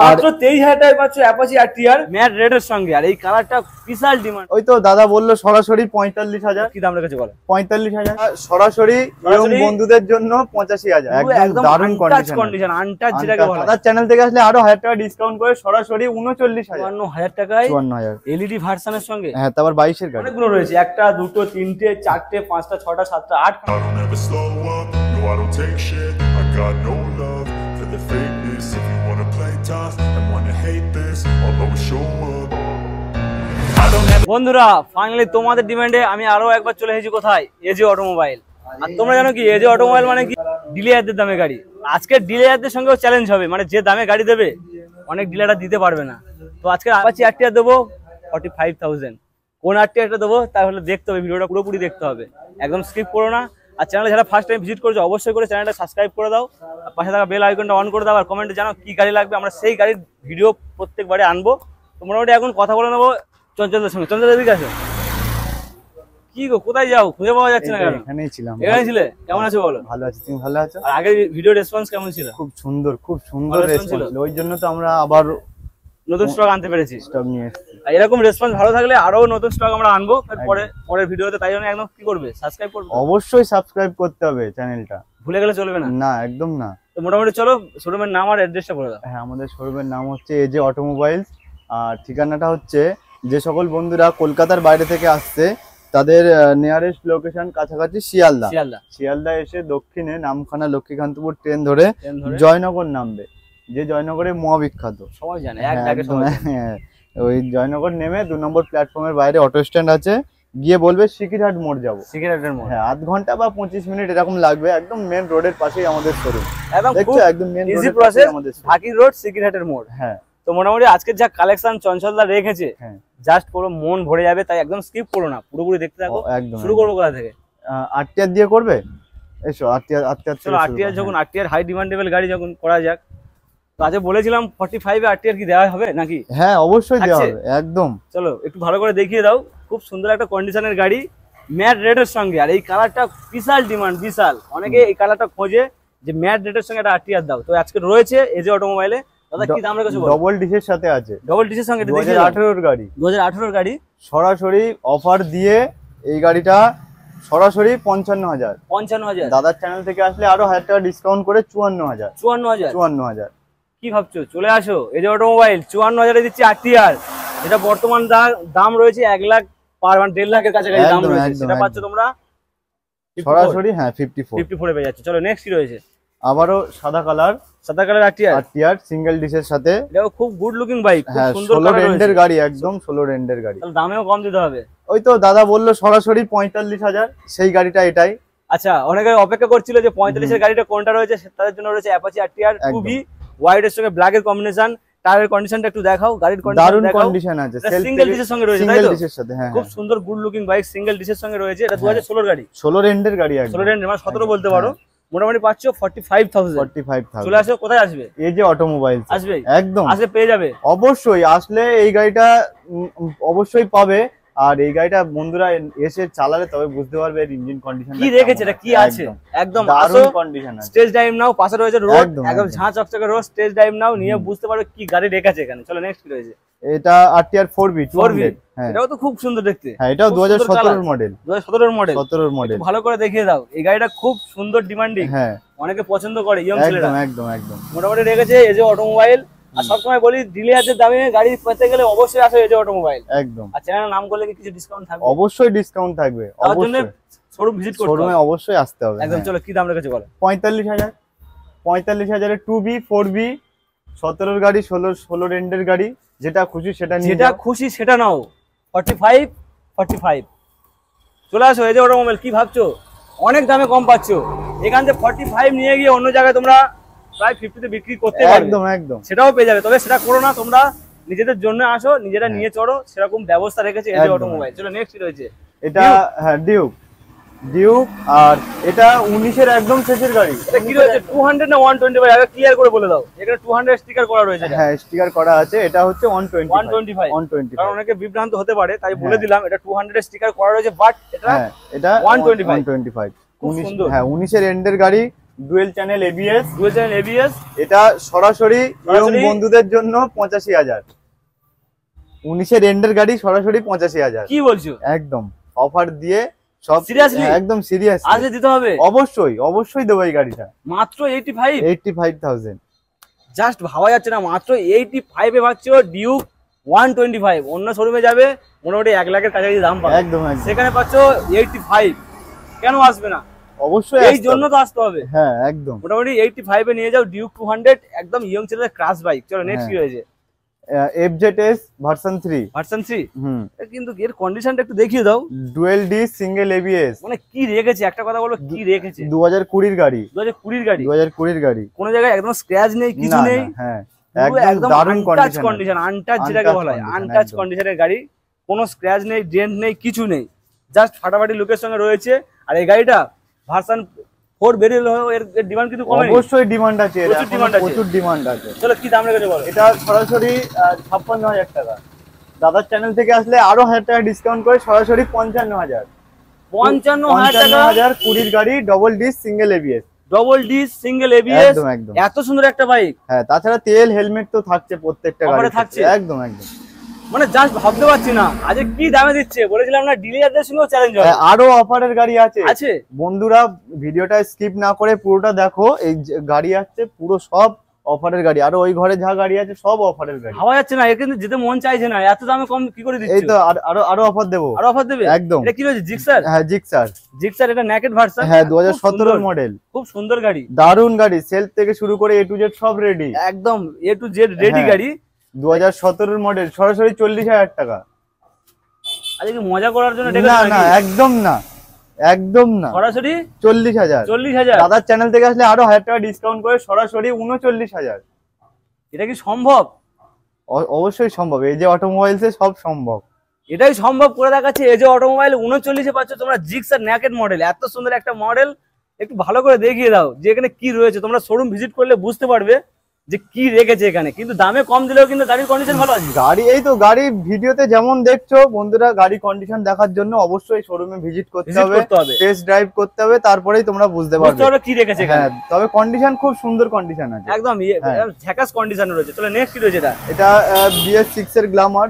মাত্র তেইশ হাজার টাকায় পাচ্ছ অ্যাপাচি আর টিয়ার ম্যাট রেডের সঙ্গে আর এই কালারটা বিশাল ডিমান্ড ওই তো দাদা বলল সরাসরি পঁয়তাল্লিশ হাজার। কি দাম রেখেছে বলো? পঁয়তাল্লিশ হাজার। সরাসরি এবং বন্ধুদের জন্য পঁচাশি হাজার। পুরো একদম দারুণ কন্ডিশন কন্ডিশন আনটাচ যেটাকে বলা। দাদার চ্যানেল থেকে আসলে আরও টাকা ডিসকাউন্ট করে সরাসরি উনচল্লিশ হাজার। চুয়ান্ন হাজার টাকায় চুয়ান্ন হাজার। এলইডি ভার্সনের সঙ্গে? হ্যাঁ তারপর বাইশের গাড়ি। অনেকগুলো রয়েছে একটা দুটো তিনটে চারটে পাঁচটা ছটা সাতটা আট I don't ever slow up, no I don't take shit. I got no love. বন্ধুরা ফাইনালি তোমাদের ডিমান্ডে আমি আরও একবার চলে এসেছি কোথায়? এজে অটোমোবাইল আর তোমরা জানো কি এজে অটোমোবাইল মানে কি? ডিলারদের দামে গাড়ি। আজকে ডিলারদের সঙ্গেও চ্যালেঞ্জ হবে মানে যে দামে গাড়ি দেবে, অনেক ডিলাররা দিতে পারবে না। তো আজকে আপাচি আরটিআর দেবো ফর্টি ফাইভ থাউজেন্ড কোন আরটিআরটা দেবো, তাহলে দেখতে হবে, ভিডিওটা পুরোপুরি দেখতে হবে। একদম স্কিপ করো না। আর চ্যানেলে যারা ফার্স্ট টাইম ভিজিট করেছ অবশ্যই করে চ্যানেলটা সাবস্ক্রাইব করে দাও। পাশে থাকা বেল আইকনটা অন করে দাও আর কমেন্টে জানাও কি গাড়ি লাগবে। আমরা সেই গাড়ির ভিডিও প্রত্যেকবারে আনব। তো মোটামুটি এখন কথা বলে নেব চঞ্চলদের সঙ্গে। চঞ্চল এদিকে আসো। কি গো কোথায় যাও? খুঁজে পাওয়া যাচ্ছে না কেন? এখানেই ছিলাম। এখানে ছিলে? কেমন আছো বলো? ভালো আছি তুমি ভালো আছো? আর আগের ভিডিও রেসপন্স কেমন ছিল? খুব সুন্দর খুব সুন্দর রেসপন্স ছিল? ওই জন্য তো আমরা আবার নতুন স্টক আনতে পেরেছি। স্টক নিয়ে এসেছি। এরকম রেসপন্স ভালো থাকলে আরও নতুন স্টক আমরা আনব। পরে পরের ভিডিওতে তাই জন্য একদম কি করবে? সাবস্ক্রাইব করবে অবশ্যই সাবস্ক্রাইব করতে হবে চ্যানেলটা ভুলে গেলে চলবে না? না একদম না। তো মোটামুটি চলো শোরুমের নাম আর অ্যাড্রেসটা বলে দাও। হ্যাঁ আমাদের শোরুমের নাম হচ্ছে এজে অটোমোবাইলস আর ঠিকানাটা হচ্ছে যে সকল বন্ধুরা কলকাতার বাইরে থেকে আসছে তাদের নিয়ারেস্ট লোকেশন কাছাকাছি শিয়ালদা। শিয়ালদা। এসে দক্ষিণে নামখানা লক্ষ্মীকান্তপুর ট্রেন ধরে ট্রেন ধরে। জয়নগর নামবে। যে জয়নগরে মহাবিখ্যাত। সবাই জানে হ্যাঁ। হ্যাঁ। ওই জয়নগর নেমে দু নম্বর প্ল্যাটফর্মের বাইরে অটো স্ট্যান্ড আছে। গিয়ে বলবে সিকিরহাট মোড় যাব। সিগারেটের মোড়। হ্যাঁ আধ ঘণ্টা বা পঁচিশ মিনিট এরকম লাগবে। একদম মেন রোডের পাশেই আমাদের শোরুম দেখছ? একদম মেন ইজি প্রসেস রোড সিকিরহাটের মোড়। হ্যাঁ। তো মোটামুটি আজকের যা কালেকশন চঞ্চলদা রেখেছে হ্যাঁ। জাস্ট পুরো মন ভরে যাবে তাই একদম স্কিপ করো না। পুরোপুরি দেখতে থাকো। একদম শুরু করব কোথা থেকে? আটটিয়ার দিয়ে করবে? এসো আটটিয়ার আটটিয়ার চলো আরটিআর যখন আরটিআর হাই ডিমান্ডেবল গাড়ি যখন করা যাক আজকে বলেছিলাম ফর্টি ফাইভে আরটিআর কি দেওয়া হবে নাকি? হ্যাঁ অবশ্যই দেওয়া হবে একদম। চলো একটু ভালো করে দেখিয়ে দাও। খুব সুন্দর একটা কন্ডিশনের গাড়ি ম্যাট রেডের সঙ্গে। আর এই কালারটা বিশাল ডিমান্ড বিশাল। অনেকে এই কালারটা খোঁজে যে ম্যাট রেডের সঙ্গে একটা আরটিআর দাও। তো আজকে রয়েছে এজে অটোমোবাইলে দাদা কি দাম রেখেছো ডবল ডিশের সাথে আছে। ডবল ডিসের সঙ্গে দু হাজার আঠেরোর গাড়ি। দু হাজার আঠেরোর গাড়ি? সরাসরি অফার দিয়ে এই গাড়িটা সরাসরি পঞ্চান্ন হাজার। পঞ্চান্ন হাজার। দাদার চ্যানেল থেকে আসলে আরও হাজার টাকা ডিসকাউন্ট করে চুয়ান্ন হাজার। চুয়ান্ন হাজার। চুয়ান্ন হাজার। কি ভাবছ? চলে আসো। এই যে মোবাইল চুয়ান্ন হাজারে দিচ্ছি আরটিআর। এটা বর্তমান দাম রয়েছে এক লাখ পার মানে দেড় লাখের কাছে দাম রয়েছে। সেটা পাচ্ছ তোমরা? সরাসরি হ্যাঁ ফিফটি ফোর ফিফটি পেয়ে যাচ্ছে। চলো নেক্সট কি রয়েছে? আবারও সাদা কালার। সাদা কালার আরটিআর? আরটিআর সিঙ্গেল ডিশের সাথে। এটাও খুব গুড লুকিং বাইক খুব হ্যাঁ, সুন্দর কালার রেন্ডের গাড়ি একদম 16 রেন্ডের গাড়ি। তাহলে দামেও কম দিতে হবে। ওই তো দাদা বলল সরাসরি 45000 সেই গাড়িটা এটাই। আচ্ছা অনেকে অপেক্ষা করছিল যে 45 এর গাড়িটা কোনটা রয়েছে তাদের জন্য রয়েছে অ্যাপাচি আরটিআর 2B হোয়াইটের সঙ্গে ব্ল্যাক এর কম্বিনেশন টায়ারের কন্ডিশনটা একটু দেখাও গাড়ির দারুণ কন্ডিশন আছে সিঙ্গেল ডিসের সঙ্গে রয়েছে সিঙ্গেল ডিসের সাথে হ্যাঁ খুব হ্যাঁ। সুন্দর গুড লুকিং বাইক সিঙ্গেল ডিশের সঙ্গে রয়েছে এটা হ্যাঁ, হ্যাঁ। 2016 এর গাড়ি। 16 রেন্ডের গাড়ি আছে 16 রেন্ডের মানে 17 বলতে পারো মোটামুটি পাচ্ছ 45000 45000 চলে আসো কোথায় আসবে? এই যে অটোমোবাইল আসবে। একদম। আসলে পেয়ে যাবে। অবশ্যই আসলে এই গাড়িটা অবশ্যই পাবে। আর এই গাড়িটা বন্ধুরা এসে চালালে তবে বুঝতে পারবে এর ইঞ্জিন কন্ডিশন কি রেখেছে এটা কি আছে। একদম দারুণ কন্ডিশন আছে। স্টেজ টাইম নাও পাশে রয়েছে রোড একদম। ঝাঁ চকচকে রোড স্টেজ টাইম নাও নিয়ে বুঝতে পারবে কি গাড়ি রেখেছে এখানে। চলো নেক্সট কি রয়েছে? এটা RTR four B two four V হ্যাঁ। এটাও তো খুব সুন্দর দেখতে। হ্যাঁ এটাও খুব দু হাজার সুন্দর সতেরোর colour। মডেল দু হাজার সতেরোর মডেল সতেরোর মডেল ভালো করে দেখিয়ে দাও। এই গাড়িটা খুব সুন্দর ডিমান্ডিং হ্যাঁ। অনেকে পছন্দ করে ইয়ং ছেলেরা। একদম একদম একদম। মোটামুটি রেখেছে এই যে অটোমোবাইল আর সবসময় বলি ডিলিয়ারদের দামে গাড়ি পেতে গেলে অবশ্যই আসো এই যে অটোমোবাইল একদম। আর চ্যানেল নাম করলে কি কিছু ডিসকাউন্ট থাকবে? অবশ্যই ডিসকাউন্ট থাকবে তার জন্য অবশ্যই। শোরুম ভিজিট করতে শোরুমে অবশ্যই আসতে হবে একদম হ্যাঁ। চলো কি দাম রেখেছে বলো? গাড়ি ষোলো ষোলো রেন্ডের গাড়ি যেটা খুশি সেটা নিয়ে যেটা খুশি সেটা নাও। ফর্টি ফাইভ ফর্টি ফাইভ চলে আসো এই যে অটোমোবাইল কি ভাবছ? অনেক দামে কম পাচ্ছ। এখান থেকে ফর্টি ফাইভ নিয়ে গিয়ে অন্য জায়গায় তোমরা প্রায় ফিফটিতে বিক্রি করতে একদম একদম। সেটাও পেয়ে যাবে। তবে সেটা করো না তোমরা নিজেদের জন্য আসো নিজেরা হ্যাঁ। নিয়ে চড়ো সেরকম ব্যবস্থা রেখেছে এই যে অটোমোবাইল চলো নেক্সট রয়েছে? এটা হ্যাঁ ডিউক ডিউক আর এটা উনিশের একদম শেষের গাড়ি। এটা কি রয়েছে? টু হান্ড্রেড না ওয়ান টোয়েন্টি ফাইভ ক্লিয়ার করে বলে দাও। এখানে টু হান্ড্রেড স্টিকার করা রয়েছে হ্যাঁ স্টিকার করা আছে। এটা হচ্ছে ওয়ান টোয়েন্টি 125 ওয়ান টোয়েন্টি কারণ অনেকে বিভ্রান্ত হতে পারে তাই বলে হ্যাঁ। দিলাম এটা টু হান্ড্রেড স্টিকার করা রয়েছে বাট এটা হ্যাঁ এটা 125 টোয়েন্টি ফাইভ খুব উনিশ সুন্দর। হ্যাঁ উনিশের এন্ডের গাড়ি dual channel ABS dual channel ABS এটা সরাসরি ইয়ং বন্ধুদের জন্য পঁচাশি হাজার। উনিশের এন্ডের গাড়ি সরাসরি পঁচাশি হাজার। কি বলছো? একদম। অফার দিয়ে সব Seriously? একদম সিরিয়াস আজকে দিতে হবে? অবশ্যই অবশ্যই দেবো এই গাড়িটা। মাত্র eighty five eighty five thousand just ভাবা যাচ্ছে না মাত্র এইটি ফাইভে পাচ্ছ ডিউক ওয়ান টোয়েন্টি ফাইভ অন্য শোরুমে যাবে মোটামুটি এক লাখের কাছাকাছি দাম পাবে। একদম সেখানে পাচ্ছ এইটি ফাইভ কেন আসবে না? অবশ্যই এই জন্য তো আসতে হবে। হ্যাঁ একদম। মোটামুটি এইটি ফাইভে নিয়ে যাও ডিউক টু হান্ড্রেড একদম ইয়ং ছেলেদের বাইক চলো নেক্সট কি হ্যাঁ। হয়েছে ভার্সন ভার্সন হুম। কিন্তু এর কন্ডিশনটা একটু দেখিয়ে দাও। ডুয়েল ডি সিঙ্গেল এবিএস মানে কি রেখেছে? একটা কথা বলো কি রেখেছে? গাড়ি। গাড়ি? গাড়ি। কোনো জায়গায় একদম স্ক্র্যাচ নেই কিছু নেই? হ্যাঁ। একদম দারুণ কন্ডিশন আনটাচ যেটাকে বলা হয়। আনটাচ কন্ডিশনের গাড়ি কোনো স্ক্র্যাচ নেই ডেন্ট নেই কিছু নেই। জাস্ট ফাটাফাটি লুকের সঙ্গে রয়েছে। আর এই গাড়িটা ভার্সন ফোর বেরিয়ে এর ডিমান্ড কিন্তু কমে অবশ্যই ডিমান্ড আছে প্রচুর demand আছে। প্রচুর ডিমান্ড আছে। চলো কি দাম রেখেছে বলো? এটা সরাসরি ছাপ্পান্ন হাজার টাকা। দাদার চ্যানেল থেকে আসলে আরও হাজার টাকা ডিসকাউন্ট করে সরাসরি পঞ্চান্ন হাজার। পঞ্চান্ন হাজার কুড়ির গাড়ি double disc single ABS double D single ABS একদম একদম। এত সুন্দর একটা বাইক হ্যাঁ তাছাড়া তেল হেলমেট তো থাকছে প্রত্যেকটা গাড়ি থাকছে? একদম একদম। মানে জাস্ট ভাবতে পারছি না। আজকে কি দামে দিচ্ছে? বলেছিলাম না ডিলারদের সঙ্গেও চ্যালেঞ্জ হ্যাঁ, আরও অফারের গাড়ি আছে। আছে? বন্ধুরা ভিডিওটা স্কিপ না করে পুরোটা দেখো। এই গাড়ি আছে পুরো সব অফারের গাড়ি। আর ওই ঘরে যা গাড়ি আছে সব অফারের গাড়ি। ভাবা যাচ্ছে না এর কিন্তু যেতে মন চাইছে না। এত দামে কম কি করে এই তো আরও আরও অফার দেবো। আর অফার দেবে? একদম। এটা কি রয়েছে জিক্সার হ্যাঁ জিক্সার জিক্সার এটা ন্যাকেট ভার্সন হ্যাঁ দু হাজার সতেরোর মডেল খুব সুন্দর গাড়ি। দারুণ গাড়ি। সেলফ থেকে শুরু করে এ টু জেড সব রেডি একদম এ টু জেড রেডি। গাড়ি। দু হাজার সতেরোর মডেল সরাসরি চল্লিশ হাজার টাকা। আজকে কি মজা করার জন্য না না একদম না একদম না। সরাসরি? চল্লিশ হাজার। চল্লিশ হাজার? দাদার চ্যানেল থেকে আসলে আরও হাজার টাকা ডিসকাউন্ট করে সরাসরি উনচল্লিশ হাজার। এটা কি সম্ভব? অবশ্যই সম্ভব। এই যে অটোমোবাইলসে সব সম্ভব। এটাই সম্ভব করে দেখাচ্ছে। এই যে অটোমোবাইল উনচল্লিশে পাচ্ছ তোমরা জিক্স আর ন্যাকেট মডেল এত সুন্দর একটা মডেল একটু ভালো করে দেখিয়ে দাও যে এখানে কি রয়েছে। তোমরা শোরুম ভিজিট করলে বুঝতে পারবে। যে কি রেখেছে এখানে? কিন্তু দামে কম দিলেও কিন্তু গাড়ির কন্ডিশন ভালো আছে। গাড়ি এই তো গাড়ি ভিডিওতে যেমন দেখছ বন্ধুরা গাড়ি কন্ডিশন দেখার জন্য অবশ্যই শোরুমে ভিজিট করতে হবে টেস্ট ড্রাইভ করতে হবে তারপরেই তোমরা বুঝতে পারবে। কি রেখেছে এখানে। হ্যাঁ তবে কন্ডিশন খুব সুন্দর কন্ডিশন আছে। একদম ইয়ে, হ্যাঁ। ঝ্যাকাস কন্ডিশন রয়েছে। চলো নেক্সট কি রয়েছে এটা? এটা বিএস সিক্স এর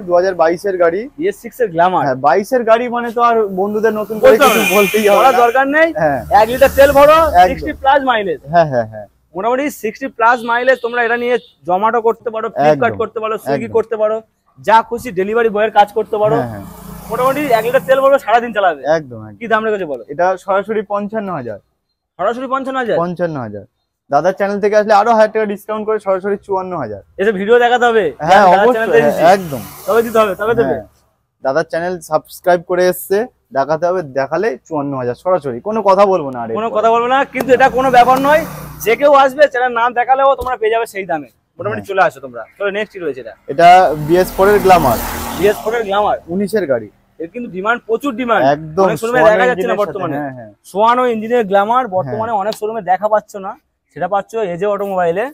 দু হাজার বাইশের গাড়ি। বিএস সিক্স এর গ্ল্যামার হ্যাঁ বাইশের গাড়ি মানে তো আর বন্ধুদের নতুন করে কিছু বলতেই হবে। দরকার নেই। হ্যাঁ। এক লিটার তেল ভরো একদম। সিক্সটি প্লাস মাইলেজ হ্যাঁ হ্যাঁ হ্যাঁ। মোটামুটি সিক্সটি প্লাস মাইলে তোমরা এটা নিয়ে জমাটো করতে পারো ফ্লিপকার্ট করতে পারো সুইগি করতে পারো যা খুশি ডেলিভারি বয়ের কাজ করতে পারো। হ্যাঁ হ্যাঁ। মোটামুটি এক লিটার তেল ভরবে সারাদিন চালাবে। একদম কি দাম রেখেছে বলো? এটা সরাসরি পঞ্চান্ন হাজার। সরাসরি পঞ্চান্ন হাজার? পঞ্চান্ন হাজার। দাদার চ্যানেল থেকে আসলে আরও হাজার টাকা ডিসকাউন্ট করে সরাসরি চুয়ান্ন হাজার। এসে ভিডিও দেখাতে হবে। হ্যাঁ অবশ্যই হ্যাঁ। একদম। তবে দিতে হবে তবে দেবে। দাদার চ্যানেল সাবস্ক্রাইব করে এসছে দেখাতে হবে দেখালে চুয়ান্ন হাজার সরাসরি। কোনো কথা বলব না আরে কোনো কথা বলব না কিন্তু এটা কোনো ব্যাপার নয়। যে কেউ আসবে চ্যানেল নাম দেখালেও তোমরা পেয়ে যাবে সেই দামে। মোটামুটি হ্যাঁ। চলে আসো তোমরা। চলো নেক্সট রয়েছে এটা? এটা বিএস ফোর এর গ্লামার বিএস ফোর এর গ্লামার উনিশের গাড়ি। এর কিন্তু ডিমান্ড প্রচুর ডিমান্ড একদম শোরুমে দেখা যাচ্ছে না বর্তমানে। হ্যাঁ হ্যাঁ। সোয়ানো ইঞ্জিনের গ্ল্যামার বর্তমানে অনেক শোরুমে দেখা পাচ্ছ না। সেটা পাচ্ছ এজে অটোমোবাইলে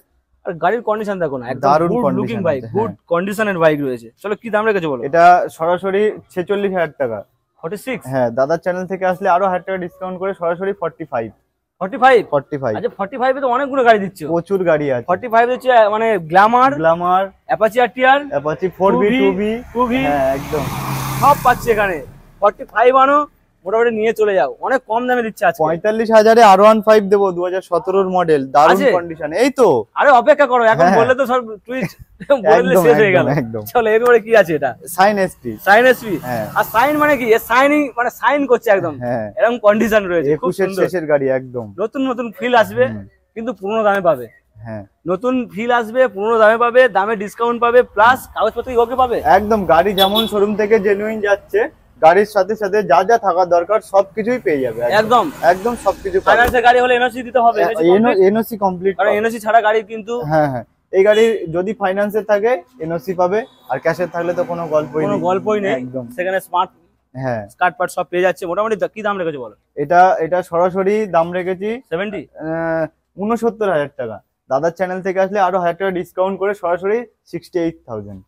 আর গাড়ির কন্ডিশন দেখো না একদম গুড লুকিং বাইক গুড কন্ডিশনের বাইক রয়েছে। চলো কি দাম রেখেছো বলো? এটা সরাসরি ছেচল্লিশ হাজার টাকা। ফর্টি সিক্স হ্যাঁ দাদার চ্যানেল থেকে আসলে আরও হাজার টাকা ডিসকাউন্ট করে সরাসরি forty five forty five forty five আচ্ছা ফর্টি ফাইভে তো অনেকগুলো গাড়ি দিচ্ছ। প্রচুর গাড়ি আছে। ফর্টি ফাইভ হচ্ছে মানে Glamour Glamour Apache RTR Apache four B two B two V হ্যাঁ একদম। সব পাচ্ছি এখানে। ফর্টি ফাইভ আনো মোটামুটি নিয়ে চলে যাও। অনেক কম দামে দিচ্ছে আজকে। পঁয়তাল্লিশ হাজারে আর ওয়ান ফাইভ দেবো দু হাজার সতেরোর মডেল দারুণ কন্ডিশন এই তো। আরে অপেক্ষা করো এখন হ্যাঁ। বললে তো সব টুইট বললে শেষ হয়ে গেল। চলো এরপরে কি আছে এটা? সাইন এসপি সাইন এসপি হ্যাঁ। আর সাইন মানে কি? সাইনিং মানে সাইন করছে একদম। হ্যাঁ। এরকম কন্ডিশন রয়েছে খুব সুন্দর। শেষের গাড়ি একদম। নতুন নতুন ফিল আসবে কিন্তু পুরোনো দামে পাবে। হ্যাঁ। নতুন ফিল আসবে পুরোনো দামে পাবে দামে ডিসকাউন্ট পাবে প্লাস কাগজপত্র ওকে পাবে? একদম গাড়ি যেমন শোরুম থেকে জেনুইন যাচ্ছে গাড়ির সাথে সাথে যা যা থাকা দরকার সবকিছুই পেয়ে যাবে একদম। একদম। সবকিছু ফাইন্যান্সের গাড়ি হলে এনওসি দিতে হবে এনওসি কমপ্লিট কারণ এনওসি ছাড়া গাড়ি কিন্তু হ্যাঁ হ্যাঁ। এই গাড়ি যদি ফাইন্যান্সে থাকে এনওসি পাবে। আর ক্যাশে থাকলে তো কোনো গল্পই কোনো নেই। গল্পই নেই। একদম। সেখানে স্মার্ট হ্যাঁ। স্কার্ট পার্ট সব পেয়ে যাচ্ছে। মোটামুটি কি দাম রেখেছে বলো? এটা এটা সরাসরি দাম রেখেছি সেভেন্টি উনসত্তর হাজার টাকা। দাদার চ্যানেল থেকে আসলে আরও হাজার টাকা ডিসকাউন্ট করে সরাসরি সিক্সটি এইট থাউজেন্ড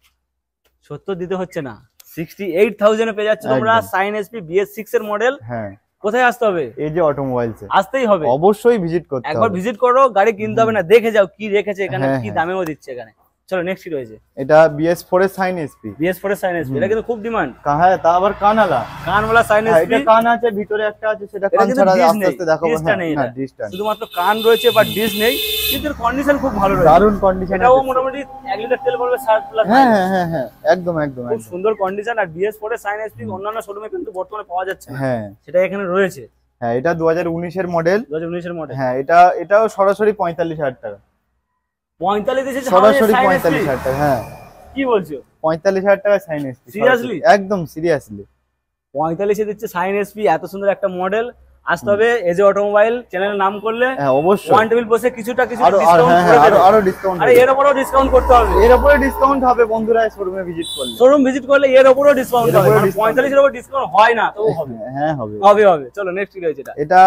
সত্তর দিতে হচ্ছে না। সিক্সটি এইট থাউজেন্ডে পেয়ে যাচ্ছে তোমরা। সাইন এসপি বিএস সিক্স এর মডেল হ্যাঁ। কোথায় আসতে হবে? এই যে অটোমোবাইলস আসতেই হবে। অবশ্যই ভিজিট করতে একবার ভিজিট করো গাড়ি কিনতে হবে না দেখে যাও কি রেখেছে এখানে হ্যাঁ, কি হ্যাঁ। দামেও দিচ্ছে এখানে। চলো নেক্সট কি রয়েছে? এটা বিএস ফোর এর সাইন এসপি বিএস ফোর এর সাইন এসপি এটা কিন্তু খুব ডিমান্ড হ্যাঁ তা আবার কানালা কানওয়ালা সাইন হ্যাঁ, এসপি এটা কান আছে ভিতরে একটা আছে সেটা কান ছাড়া আস্তে নেই, আস্তে দেখাবো। হ্যাঁ। ডিসটা শুধুমাত্র কান রয়েছে বা ডিস নেই কিন্তু কন্ডিশন খুব ভালো রয়েছে। দারুণ কন্ডিশন এটাও মোটামুটি এক লিটার তেল পড়বে ষাট প্লাস হ্যাঁ হ্যাঁ হ্যাঁ হ্যাঁ একদম একদম খুব সুন্দর কন্ডিশন আর বিএস ফোর এর সাইন এসপি অন্যান্য শোরুমে কিন্তু বর্তমানে পাওয়া যাচ্ছে হ্যাঁ। সেটা এখানে রয়েছে। হ্যাঁ এটা দু হাজার উনিশের মডেল দু হাজার উনিশের মডেল হ্যাঁ এটা এটাও সরাসরি পঁয়তাল্লিশ হাজার টাকা। পঁয়তাল্লিশ এসেছে সরাসরি সাইন পঁয়তাল্লিশ হাজার টাকা হ্যাঁ। কি বলছো? পঁয়তাল্লিশ হাজার টাকা সাইন এসপি Seriously? একদম সিরিয়াসলি পঁয়তাল্লিশে দিচ্ছে সাইন এসপি এত সুন্দর একটা মডেল আসতে হবে এজে অটোমোবাইল চ্যানেল নাম করলে। হ্যাঁ অবশ্যই। ওয়ান টেবিল বসে কিছুটা কিছু ডিসকাউন্ট হ্যাঁ করে হ্যাঁ দেবে। আরও ডিসকাউন্ট আরে এর উপরেও ডিসকাউন্ট করতে হবে। এর উপরে ডিসকাউন্ট হবে বন্ধুরা শোরুমে ভিজিট করলে। শোরুম ভিজিট করলে এর উপরেও ডিসকাউন্ট হবে। উপরেও মানে discount পঁয়তাল্লিশের উপর ডিসকাউন্ট হয় না তবু হবে। হ্যাঁ হবে। হবে হবে। চলো নেক্সট কি রয়েছে এটা এটা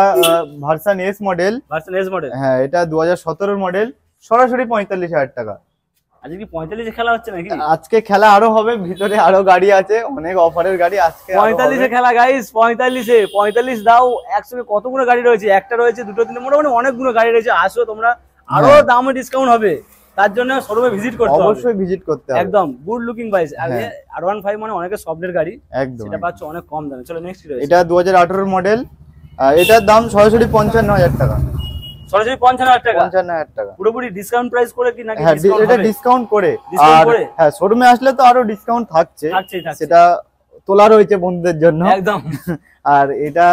version S model version S model হ্যাঁ এটা মডেল সরাসরি পঁয়তাল্লিশ হাজার টাকা। আজকে পঁয়তাল্লিশে খেলা হচ্ছে নাকি? আজকে খেলা আরও হবে ভিতরে আরও গাড়ি আছে অনেক অফারের গাড়ি আজকে পঁয়তাল্লিশে খেলা গাইস পঁয়তাল্লিশে পঁয়তাল্লিশ দাও একসঙ্গে কতগুলো গাড়ি রয়েছে? একটা রয়েছে দুটো তিনটে মোটামুটি অনেকগুলো গাড়ি রয়েছে আসো তোমরা। আরও হ্যাঁ। দামে ডিসকাউন্ট হবে তার জন্য শোরুমে ভিজিট করতে হবে। অবশ্যই ভিজিট করতে হবে। একদম গুড লুকিং হ্যাঁ। আর ওয়ান ফাইভ মানে অনেকের স্বপ্নের গাড়ি একদম পাচ্ছ অনেক কম দামে। চলো নেক্সট এটা দু হাজার আঠারোর মডেল এটার দাম সরাসরি পঞ্চান্ন হাজার টাকা। সরাসরি পঞ্চান্ন হাজার টাকা। পঞ্চান্ন হাজার টাকা। পুরোপুরি ডিসকাউন্ট প্রাইস করে কি নাকি হ্যাঁ discount এটা ডিসকাউন্ট করে। আর? হ্যাঁ শোরুমে আসলে তো আরও ডিসকাউন্ট থাকছে। থাকছে সেটা তোলা রয়েছে বন্ধুদের জন্য। একদম। আর এটা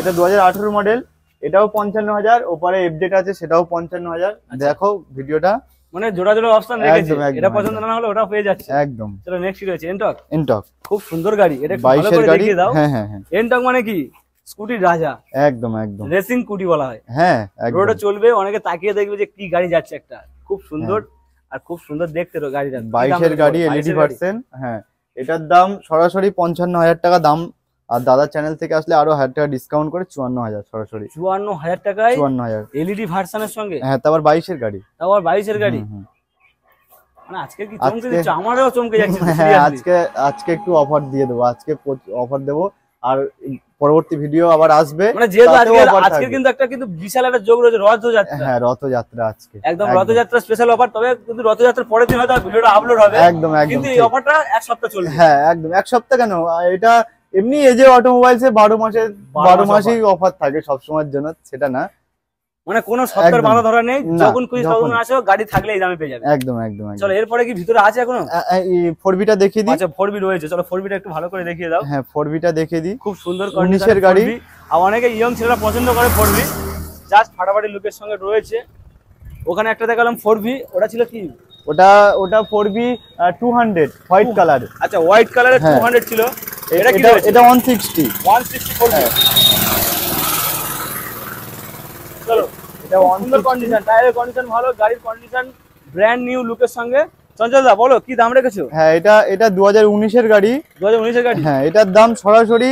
এটা দু হাজার আঠারো মডেল এটাও পঞ্চান্ন হাজার ওপরে আপডেট আছে সেটাও পঞ্চান্ন হাজার। দেখো ভিডিওটা। মানে জোড়া জোড়া অপশন রেখেছে। এটা পছন্দ না হলে ওটা পেয়ে যাচ্ছে। একদম। চলো নেক্সট রয়েছে? এনটক ইনটক খুব সুন্দর গাড়ি। এটা ভালো করে দেখিয়ে দাও। হ্যাঁ হ্যাঁ হ্যাঁ। এনটক মানে কি? স্কুটির রাজা। একদম একদম। রেসিং স্কুটি বলা হয়। হ্যাঁ রোডে চলবে অনেকে তাকিয়ে দেখবে যে কি গাড়ি যাচ্ছে একটা। খুব সুন্দর আর খুব সুন্দর দেখতে রো গাড়িটা। বাইশের গাড়ি? এলইডি 22 ভার্সন হ্যাঁ। এটার দাম সরাসরি পঞ্চান্ন হাজার টাকা দাম। আর দাদার চ্যানেল থেকে আসলে আরও হাজার টাকা ডিসকাউন্ট করে চুয়ান্ন হাজার সরাসরি। চুয়ান্ন হাজার টাকায় চুয়ান্ন হাজার। এলইডি ভার্সনের সঙ্গে? হ্যাঁ তারপর বাইশের গাড়ি। আবার বাইশের গাড়ি। মানে আজকে কি চমকে দিচ্ছে? আমারও চমকে যাচ্ছে হ্যাঁ। আজকে আজকে একটু অফার দিয়ে দেবো। আজকে অফার দেবো আর পরবর্তী ভিডিও আবার আসবে মানে যেহেতু আজকে আজকে কিন্তু একটা কিন্তু বিশাল একটা যোগ রয়েছে রথযাত্রা। হ্যাঁ রথযাত্রা আজকে। একদম রথযাত্রা স্পেশাল অফার তবে কিন্তু রথযাত্রার পরের দিন হয়তো ভিডিওটা আপলোড হবে। একদম একদম কিন্তু এই। অফারটা এক সপ্তাহ চলবে। হ্যাঁ একদম। এক সপ্তাহ কেন? এটা এমনি এজে অটোমোবাইলসে বারো মাসে বারো বারো মাস মাসেই অফার থাকে সবসময়ের জন্য সেটা না। মানে কোনো সপ্তাহের। বাধা ধরা নেই যখন খুশি তখন। আসো গাড়ি থাকলে এই দামে পেয়ে যাবে। একদম একদম চলো এরপরে কি ভিতরে আছে এখনও? ফোর বিটা দেখিয়ে দিই। আচ্ছা ফোর বি রয়েছে। চলো ফোর বিটা একটু ভালো করে দেখিয়ে দাও। হ্যাঁ ফোর বিটা দেখিয়ে দিই। খুব সুন্দর condition গাড়ি। আর অনেকে ইয়ং ছেলেরা পছন্দ করে ফোর বি জাস্ট ফাটাফাটি লুকের সঙ্গে রয়েছে। ওখানে একটা দেখালাম ফোর বি ওটা ছিল কি? ওটা ওটা four B two hundred white colour আচ্ছা হোয়াইট কালারের টু। হান্ড্রেড ছিল। এটা কি এটা one sixty one sixty four. চলো এটা সুন্দর কন্ডিশন টায়ারের কন্ডিশন ভালো গাড়ির কন্ডিশন ব্র্যান্ড নিউ লুকের সঙ্গে। বলো কি দাম রেখেছো? হ্যাঁ এটা এটা দু হাজার উনিশের গাড়ি। দু হাজার উনিশের গাড়ি? হ্যাঁ এটার দাম সরাসরি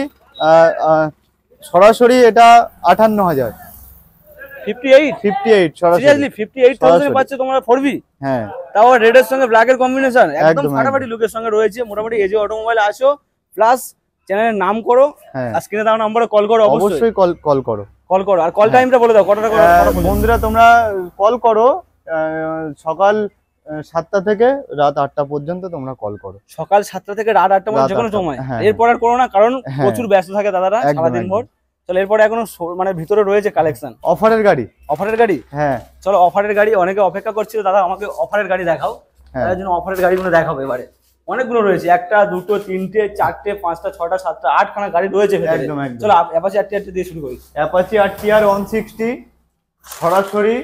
সরাসরি এটা আটান্ন হাজার হ্যাঁ। তাও রেডের সঙ্গে ব্ল্যাকের কম্বিনেশন একদম একদম, সঙ্গে রয়েছে। মোটামুটি এজে অটোমোবাইল আসো। প্লাস চ্যানেলের নাম করো। হ্যাঁ। আর স্ক্রিনে দেওয়া নম্বরে কল করো অবশ্যই কল কল করো। কল করো। আর কল টাইমটা বলে দাও করে কটা পর্যন্ত? বন্ধুরা তোমরা কল করো সকাল সাতটা থেকে রাত আটটা পর্যন্ত তোমরা কল করো। সকাল সাতটা থেকে রাত আটটা রাত যে কোনো সময়। হ্যাঁ, এরপর আর করো না কারণ হ্যাঁ। প্রচুর ব্যস্ত থাকে দাদারা সারাদিন। ভর। চলো এরপরে এখনও মানে ভিতরে রয়েছে কালেকশন অফারের গাড়ি। অফারের গাড়ি? হ্যাঁ। চলো অফারের গাড়ি অনেকে অপেক্ষা করছিল দাদা আমাকে অফারের গাড়ি দেখাও। হ্যাঁ। তার জন্য অফারের গাড়িগুলো দেখাবো এবারে। অনেকগুলো রয়েছে একটা দুটো তিনটে চারটে পাঁচটা ছটা সাতটা আটখানা গাড়ি রয়েছে একদম, একদম। চলো অ্যাপাচি আটটি দিয়ে শুরু করি। অ্যাপাচি আর টিআর ওয়ান সিক্সটি সরাসরি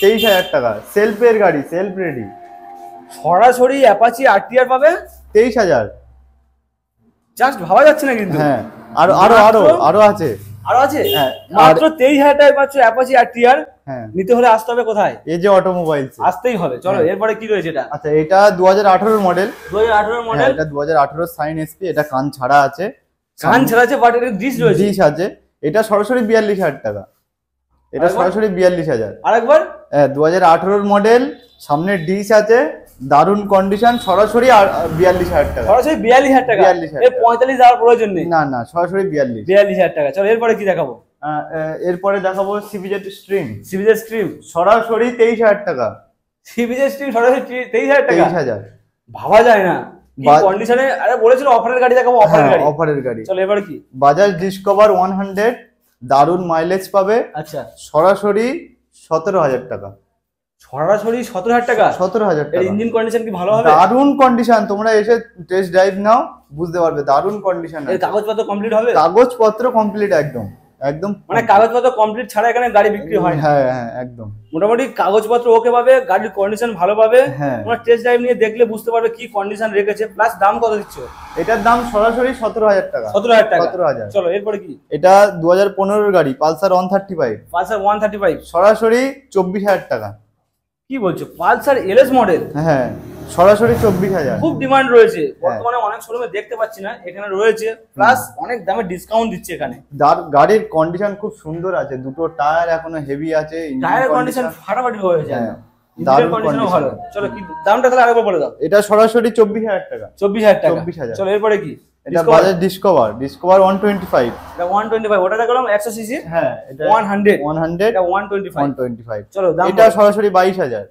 তেইশ হাজার টাকা। সেলফের গাড়ি সেলফ রেডি সরাসরি অ্যাপাচি আরটিআর পাবে? তেইশ হাজার। জাস্ট ভাবা যাচ্ছে না কিন্তু। হ্যাঁ আরও আরও আরও? আরও আছে। আরও আছে? হ্যাঁ, মাত্র তেইশ হাজার টাকা পাচ্ছ অ্যাপাচি আরটিআর হ্যাঁ। নিতে হলে আসতে হবে কোথায়? এই যে অটোমোবাইলস আসতেই হবে। চলো হ্যাঁ। এরপরে কি রয়েছে এটা? আচ্ছা এটা দু হাজার আঠারোর মডেল দু হাজার আঠারো হ্যাঁ মডেল এটা দু হাজার আঠারোর সাইন এসপি এটা কান ছাড়া আছে। কান ছাড়া আছে বাট এটা ডিস রয়েছে। ডিশ আছে। এটা সরাসরি বিয়াল্লিশ হাজার টাকা। এটা সরাসরি বিয়াল্লিশ হাজার। আরেকবার? হ্যাঁ দু হাজার আঠারোর মডেল সামনে ডিশ আছে দারুণ কন্ডিশন সরাসরি বিয়াল্লিশ হাজার টাকা। সরাসরি বিয়াল্লিশ হাজার টাকা? 42,000 এই পঁয়তাল্লিশ হাজার প্রয়োজন নেই। না না সরাসরি বিয়াল্লিশ। বিয়াল্লিশ হাজার টাকা। চলো এরপরে কি দেখাবো? এরপরে দেখাবো সিবিজেড স্ট্রিম সিবিজের স্ট্রিম সরাসরি তেইশ হাজার টাকা। সিবিজের স্ট্রিম সরাসরি তেইশ হাজার টাকা? তেইশ হাজার। ভাবা যায় না। কন্ডিশনে আরে বলেছিল অফারের গাড়ি দেখাবো অফারের গাড়ি। অফারের হ্যাঁ, গাড়ি। চলো এবার কি? বাজাজ ডিসকভার ওয়ান হান্ড্রেড দারুণ মাইলেজ পাবে। আচ্ছা। সরাসরি সতেরো হাজার টাকা। সরাসরি সতেরো হাজার টাকা? সতেরো হাজার টাকা। ইঞ্জিন কন্ডিশন কি ভালো হবে? দারুণ কন্ডিশন তোমরা এসে টেস্ট ড্রাইভ নাও বুঝতে পারবে। দারুণ কন্ডিশন কাগজপত্র কমপ্লিট হবে? কাগজপত্র কমপ্লিট একদম। একদম মানে কাগজপত্র কমপ্লিট ছাড়া এখানে গাড়ি বিক্রি হয় হ্যাঁ হ্যাঁ একদম। মোটামুটি কাগজপত্র ওকে পাবে গাড়ির কন্ডিশন ভালো পাবে। হ্যাঁ। তোমরা টেস্ট ড্রাইভ নিয়ে দেখলে বুঝতে পারবে কি কন্ডিশন রেখেছে প্লাস দাম কত দিচ্ছ এটার দাম সরাসরি সতেরো হাজার টাকা। সতেরো হাজার টাকা। সতেরো হাজার। চলো এরপরে কি? এটা দু হাজার পনেরোর গাড়ি Pulsar one thirty five Pulsar one thirty five সরাসরি চব্বিশ হাজার টাকা। কি বলছো? পালসার এলএস মডেল হ্যাঁ। সরাসরি চব্বিশ হাজার। খুব ডিমান্ড রয়েছে। হ্যাঁ। বর্তমানে অনেক শোরুমে দেখতে পাচ্ছি না এখানে রয়েছে। প্লাস অনেক দামে ডিসকাউন্ট দিচ্ছে এখানে। গাড়ির কন্ডিশন খুব সুন্দর আছে। দুটো টায়ার এখনও হেভি আছে টায়ার কন্ডিশন ফাটাফাটি হয়ে যায়। হ্যাঁ। ভালো। চলো কি দামটা তাহলে আরেকবার বলে দাও। এটা সরাসরি চব্বিশ হাজার টাকা। চব্বিশ হাজার টাকা। 24,000 চলো এরপরে কি? এটা বাজাজ ডিসকভার ডিসকভার ওটা দেখলাম সিসি? হ্যাঁ এটা এটা চলো এটা সরাসরি বাইশ হাজার।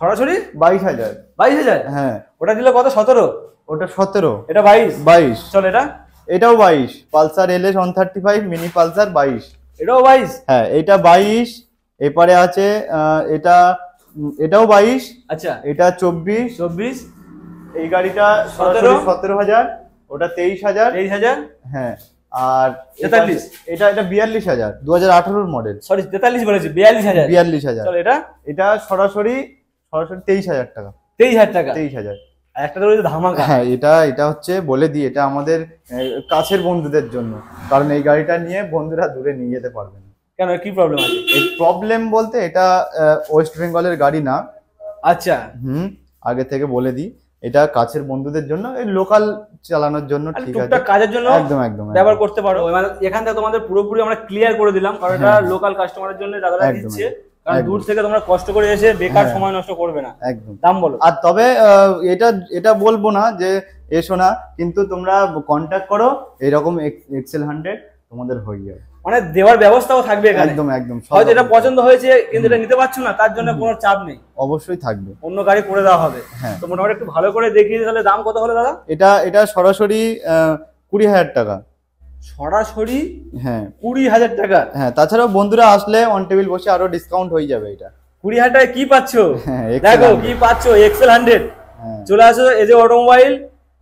সরাসরি? বাইশ হাজার। বাইশ হাজার? হ্যাঁ। ওটা দিলে কত? সতেরো? ওটা সতেরো। এটা বাইশ? বাইশ। চলো এটা। এটাও বাইশ। Pulsar L S one thirty five mini Pulsar বাইশ। এটাও বাইশ? হ্যাঁ এটা বাইশ। এপারে আছে এটা এটাও বাইশ। আচ্ছা। এটা চব্বিশ। চব্বিশ? এই গাড়িটা 17 সতেরো? হাজার। ওটা তেইশ হাজার। তেইশ হাজার? হ্যাঁ। আর 43 এটা এটা বিয়াল্লিশ হাজার। দু হাজার আঠারোর মডেল সরি তেতাল্লিশ বলেছি বিয়াল্লিশ হাজার। বিয়াল্লিশ হাজার। এটা। এটা সরাসরি সরাসরি তেইশ হাজার টাকা। তেইশ হাজার টাকা? তেইশ হাজার। আর একটা রয়েছে ধামাকা। হ্যাঁ এটা এটা হচ্ছে বলে দিই এটা আমাদের কাছের বন্ধুদের জন্য। কারণ এই গাড়িটা নিয়ে বন্ধুরা দূরে নিয়ে যেতে পারবে না। কেন? কি প্রবলেম আছে? এই প্রবলেম বলতে এটা ওয়েস্ট বেঙ্গলের গাড়ি না। আচ্ছা। হুম আগে থেকে বলে দিই এটা কাছের বন্ধুদের জন্য এই লোকাল চালানোর জন্য ঠিক আছে। কাজের জন্য একদম একদম। ব্যবহার করতে পারো। এবার এখান থেকে তোমাদের পুরোপুরি আমরা ক্লিয়ার করে দিলাম কারণ এটা হ্যাঁ। লোকাল কাস্টমারের জন্য দাদারা দিচ্ছে। কারণ দূর থেকে তোমরা কষ্ট করে এসে বেকার হ্যাঁ। সময় নষ্ট করবে না। একদম। দাম বলো। আর তবে এটা এটা বলব না যে এসো না কিন্তু তোমরা কন্ট্যাক্ট করো এরকম এক্সেল হান্ড্রেড তোমাদের হয়ে যাবে। মানে দেওয়ার ব্যবস্থাও থাকবে একদম একদম হয়তো এটা পছন্দ হয়েছে কিন্তু এটা নিতে পারছ না তার জন্য কোনো চাপ নেই। অবশ্যই থাকবে। অন্য গাড়ি করে দেওয়া হবে। হ্যাঁ। তো মোটামুটি একটু ভালো করে দেখিয়ে তাহলে দাম কত হলো দাদা? এটা এটা সরাসরি আহ, কুড়ি হাজার টাকা। সরাসরি হ্যাঁ। কুড়ি হাজার টাকা। হ্যাঁ তাছাড়াও বন্ধুরা আসলে অন টেবিল বসে আরও ডিসকাউন্ট হয়ে যাবে এটা। কুড়ি হাজার টাকা কি পাচ্ছো? হ্যাঁ দেখো। কি পাচ্ছো? এক্সেল হান্ড্রেড হ্যাঁ। চলে আসো এই যে অটোমোবাইল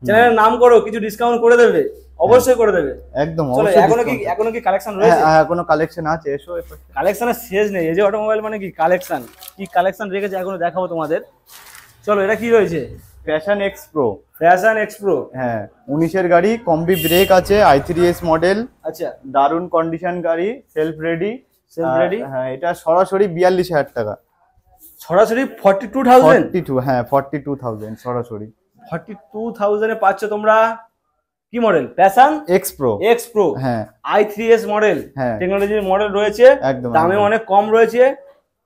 চ্যানেলের নাম করো কিছু ডিসকাউন্ট করে দেবে। অবশ্যই করে দেবে। একদম অবশ্যই এখনও কি এখনও কি কালেকশন হ্যাঁ রয়েছে? হ্যাঁ কোনো কালেকশন আছে এসো এসো। কালেকশনের শেষ নেই। এই যে অটোমোবাইল মানে কি? কালেকশন কি কালেকশন রেখেছে এখনও দেখাবো তোমাদের। চলো এটা কি রয়েছে? Fashion X Pro Fashion X Pro হ্যাঁ উনিশের গাড়ি কম্বি ব্রেক আছে আই থ্রি এস মডেল আচ্ছা। দারুণ কন্ডিশন গাড়ি সেলফ রেডি Self ready? হ্যাঁ এটা সরাসরি বিয়াল্লিশ হাজার টাকা। সরাসরি forty two thousand forty two হ্যাঁ ফর্টি টু থাউজেন্ড সরাসরি। ফর্টি টু থাউজেন্ডে পাচ্ছ তোমরা কি model Passion X Pro X Pro হ্যাঁ। আই থ্রি এস মডেল হ্যাঁ। টেকনোলজির মডেল রয়েছে। একদম দামে অনেক কম রয়েছে।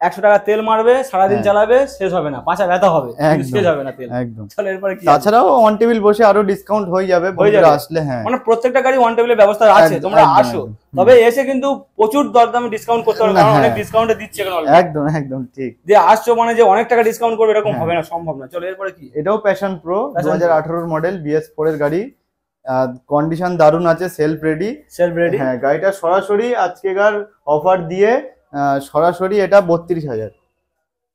একশো টাকা তেল মারবে সারাদিন হ্যাঁ। চালাবে শেষ হবে না পাঁচা ব্যথা হবে শেষ হবে না তেল। একদম। চলো এরপরে কি তাছাড়াও অন টেবিল বসে আরও ডিসকাউন্ট হয়ে যাবে বন্ধুরা আসলে হ্যাঁ। মানে প্রত্যেকটা গাড়ি ওয়ান টেবিলের ব্যবস্থা আছে তোমরা আসো। তবে এসে কিন্তু প্রচুর দরদামে ডিসকাউন্ট করতে হবে কারণ অনেক হ্যাঁ। ডিসকাউন্টে দিচ্ছে এখানে একদম একদম ঠিক। যে আসছো মানে যে অনেক টাকা ডিসকাউন্ট করবে এরকম হ্যাঁ। হবে না সম্ভব না। চলো এরপরে কি? এটাও প্যাশন প্রো দু Passion হাজার মডেল বিএস ফোর এর গাড়ি। কন্ডিশন দারুণ আছে সেলফ রেডি সেলফ রেডি হ্যাঁ গাড়িটা সরাসরি আজকেকার অফার দিয়ে সরাসরি এটা বত্রিশ হাজার।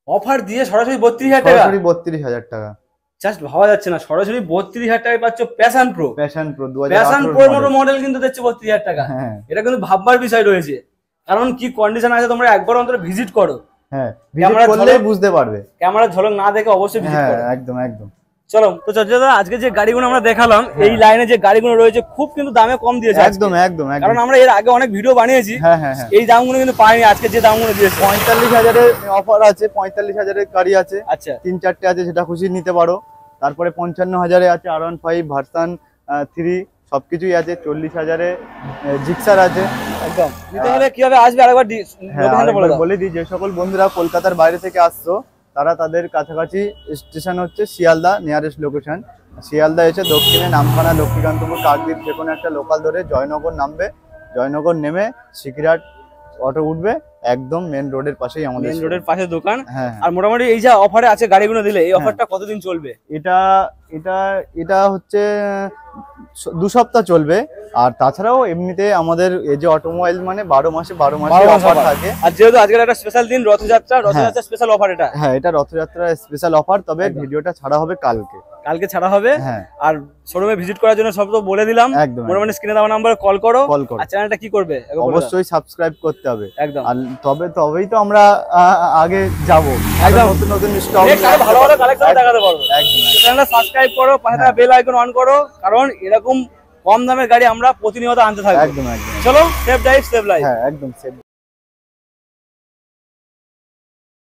অফার দিয়ে সরাসরি বত্রিশ হাজার টাকা? সরাসরি বত্রিশ হাজার টাকা। জাস্ট ভাবা যাচ্ছে না সরাসরি বত্রিশ হাজার টাকায় পাচ্ছ Passion Pro Passion Pro Passion Pro মতো মডেল কিন্তু দিচ্ছে বত্রিশ হাজার টাকা। হ্যাঁ। এটা কিন্তু ভাববার বিষয় রয়েছে। কারণ কি কন্ডিশন আছে তোমরা একবার অন্তত ভিজিট করো। হ্যাঁ ক্যামেরা ভিজিট ঝলক- বুঝতে পারবে। ক্যামেরার ঝলক না দেখে অবশ্যই ভিজিট হ্যাঁ করো। একদম একদম। চলো তো চর্চা আজকে যে গাড়িগুলো আমরা দেখালাম এই লাইনে যে গাড়িগুলো রয়েছে খুব কিন্তু দামে কম দিয়েছে একদম একদম কারণ আমরা এর আগে অনেক ভিডিও বানিয়েছি। হ্যাঁ হ্যাঁ হ্যাঁ। এই দামগুলো কিন্তু পাইনি আজকে যে দামগুলো দিয়েছে। পঁয়তাল্লিশ হাজারের অফার আছে পঁয়তাল্লিশ হাজারের গাড়ি আছে। আচ্ছা। তিন চারটে আছে সেটা খুশি নিতে পারো। তারপরে পঞ্চান্ন হাজারে আছে R one five version three সবকিছুই আছে। চল্লিশ হাজারে জিক্সার আছে। একদম। নিতে হলে কীভাবে আসবে আরেকবার হ্যাঁ বলে বলে দিই যে সকল বন্ধুরা কলকাতার বাইরে থেকে আসছো তারা তাদের কাছাকাছি স্টেশন হচ্ছে শিয়ালদা নিয়ারেস্ট লোকেশন শিয়ালদা এসে দক্ষিণে নামখানা লক্ষ্মীকান্তপুর কাকদ্বীপ যে কোনো একটা লোকাল ধরে জয়নগর নামবে। জয়নগর নেমে সিকিরাট অটো উঠবে একদম মেন রোডের পাশেই আমাদের মেন রোডের পাশে দোকান? হ্যাঁ হ্যাঁ। আর মোটামুটি এই যে অফারে আছে গাড়িগুলো দিলে এই হ্যাঁ। অফারটা কতদিন চলবে? এটা এটা এটা হচ্ছে দু সপ্তাহ চলবে। আর তাছাড়াও এমনিতে আমাদের এই যে অটোমোবাইল মানে বারো মাসে বারো মাসে অফার থাকে। আর যেহেতু আজকের একটা স্পেশাল দিন রথযাত্রা রথযাত্রা স্পেশাল অফার এটা। হ্যাঁ এটা রথযাত্রা স্পেশাল অফার তবে ভিডিওটা ছাড়া হবে কালকে। কালকে ছাড়া হবে। হ্যাঁ। আর শোরুমে ভিজিট করার জন্য সব তো বলে দিলাম। একদম মোটামুটি স্ক্রিনে দেওয়া নাম্বারে কল করো। কল করো। চ্যানেলটা কি করবে। অবশ্যই সাবস্ক্রাইব করতে হবে। একদম। আর তবে তবেই তো আমরা আগে যাব। একদম। নতুন নতুন স্টক ভালো ভালো কালেকশন দেখাতে পারব। একদম চ্যানেলটা সাবস্ক্রাইব করো পাশে থাকা বেল আইকন অন করো কারণ এরকম কম দামের গাড়ি আমরা প্রতিনিয়ত আনতে থাকি একদম একদম। চলো সেফ ড্রাইভ সেফ লাইফ হ্যাঁ একদম সেভ